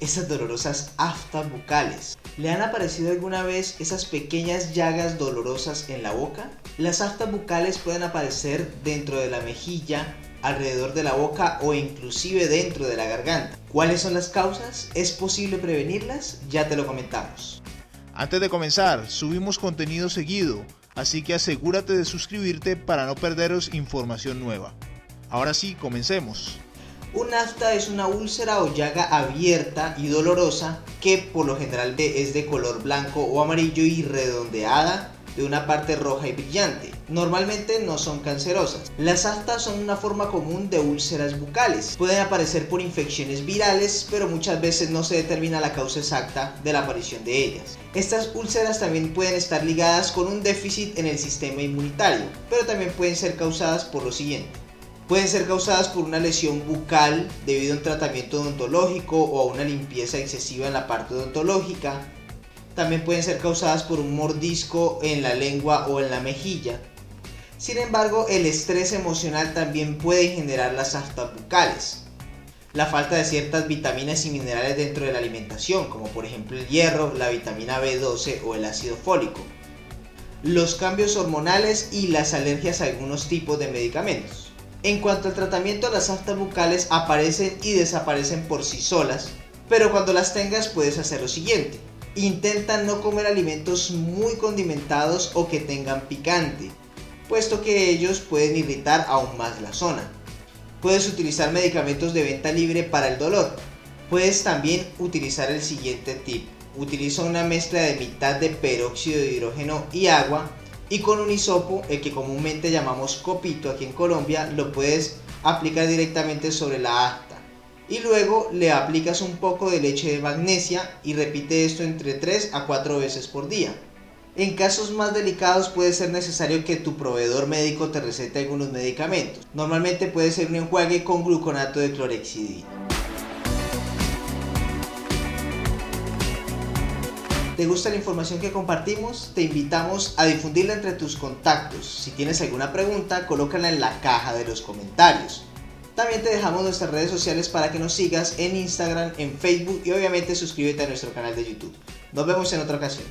esas dolorosas aftas bucales. ¿Le han aparecido alguna vez esas pequeñas llagas dolorosas en la boca? Las aftas bucales pueden aparecer dentro de la mejilla, alrededor de la boca o inclusive dentro de la garganta. ¿Cuáles son las causas? ¿Es posible prevenirlas? Ya te lo comentamos. Antes de comenzar, subimos contenido seguido, así que asegúrate de suscribirte para no perderos información nueva. Ahora sí, comencemos. Un afta es una úlcera o llaga abierta y dolorosa que por lo general es de color blanco o amarillo y redondeada de una parte roja y brillante. Normalmente no son cancerosas. Las aftas son una forma común de úlceras bucales. Pueden aparecer por infecciones virales, pero muchas veces no se determina la causa exacta de la aparición de ellas. Estas úlceras también pueden estar ligadas con un déficit en el sistema inmunitario, pero también pueden ser causadas por lo siguiente Pueden ser causadas por una lesión bucal debido a un tratamiento odontológico o a una limpieza excesiva en la parte odontológica. También pueden ser causadas por un mordisco en la lengua o en la mejilla. Sin embargo, el estrés emocional también puede generar las aftas bucales. La falta de ciertas vitaminas y minerales dentro de la alimentación, como por ejemplo el hierro, la vitamina B12 o el ácido fólico. Los cambios hormonales y las alergias a algunos tipos de medicamentos. En cuanto al tratamiento, las aftas bucales aparecen y desaparecen por sí solas, pero cuando las tengas puedes hacer lo siguiente. Intenta no comer alimentos muy condimentados o que tengan picante, puesto que ellos pueden irritar aún más la zona. Puedes utilizar medicamentos de venta libre para el dolor. Puedes también utilizar el siguiente tip. Utiliza una mezcla de mitad de peróxido de hidrógeno y agua y con un hisopo, el que comúnmente llamamos copito aquí en Colombia, lo puedes aplicar directamente sobre la afta. Y luego le aplicas un poco de leche de magnesia y repite esto entre 3 a 4 veces por día. En casos más delicados puede ser necesario que tu proveedor médico te recete algunos medicamentos. Normalmente puede ser un enjuague con gluconato de clorexidina. ¿Te gusta la información que compartimos? Te invitamos a difundirla entre tus contactos. Si tienes alguna pregunta, colócala en la caja de los comentarios. También te dejamos nuestras redes sociales para que nos sigas en Instagram, en Facebook y obviamente suscríbete a nuestro canal de YouTube. Nos vemos en otra ocasión.